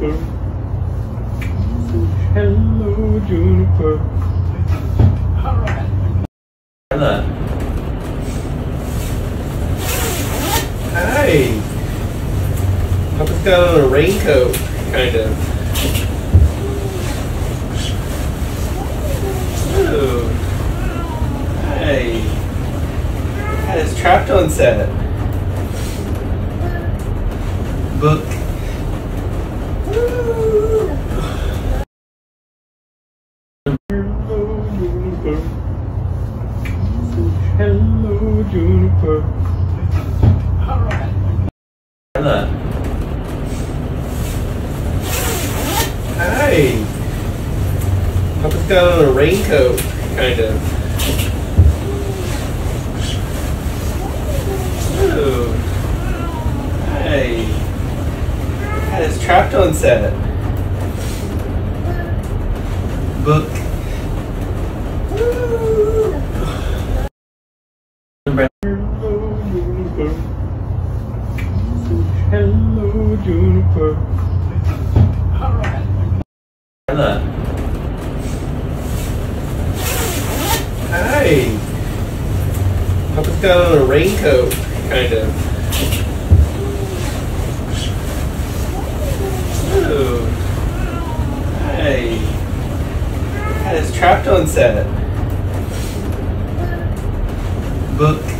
Juniper. Hello, Juniper. All right. Hello. Hi. Papa's got on a raincoat, kind of. Oh. Hey. Got his trapped on set. Book. Juniper. Hello, Juniper. Hello. Hi. Papa's got on a raincoat, kind of. Oh. Hey. Got his trapped on set. Book. Hello, Juniper. Hello, Juniper. Hello. Hi. Papa's got on a raincoat, kind of. Oh. Hey. Got his trapped on set. 部